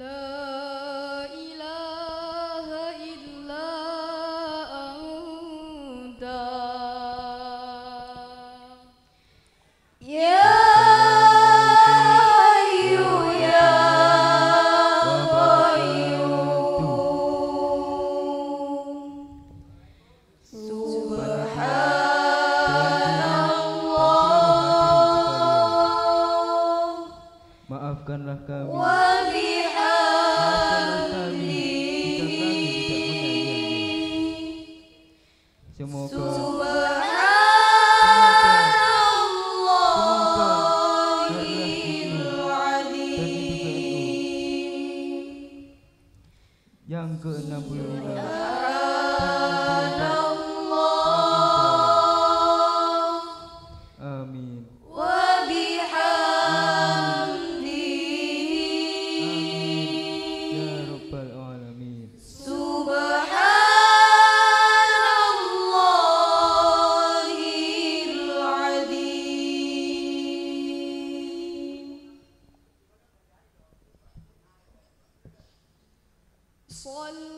Love. Semoga Subhanallahil azim yang ke-65 صلى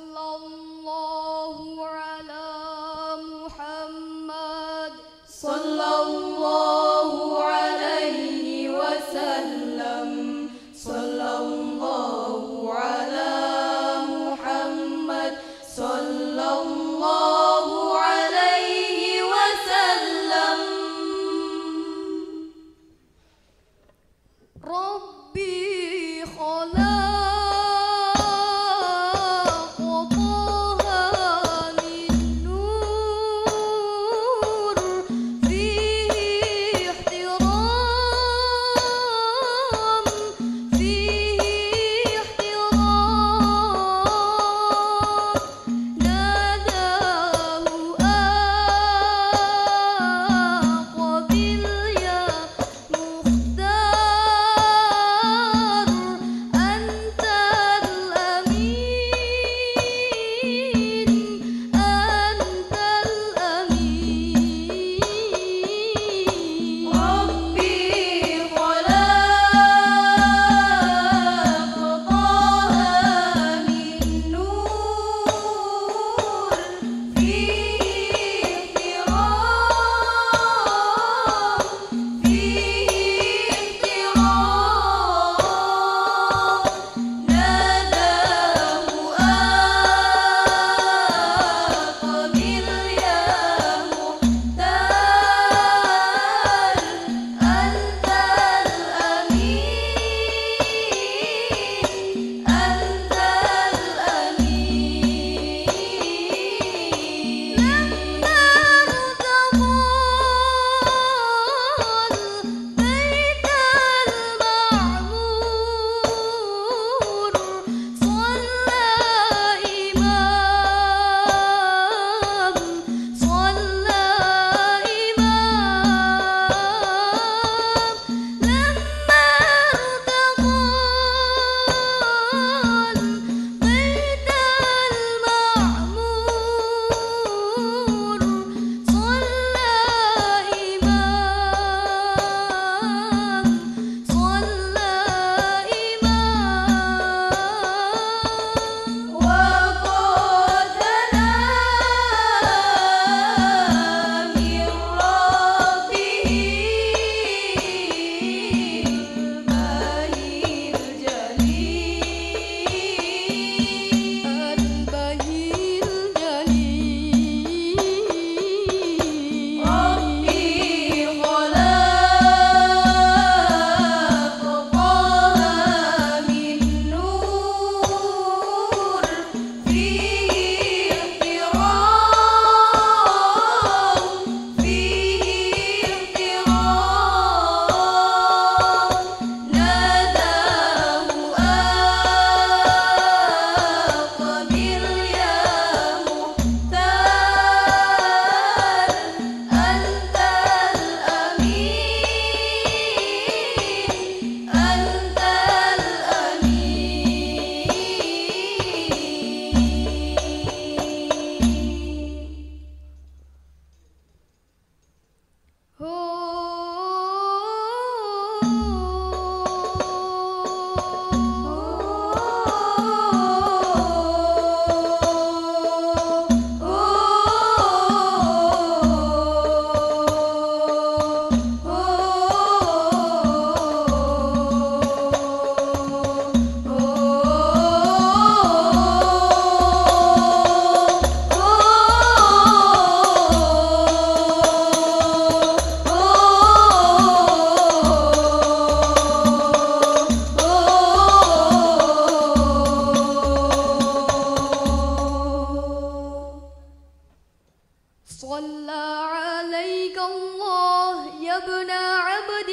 يبنى عبد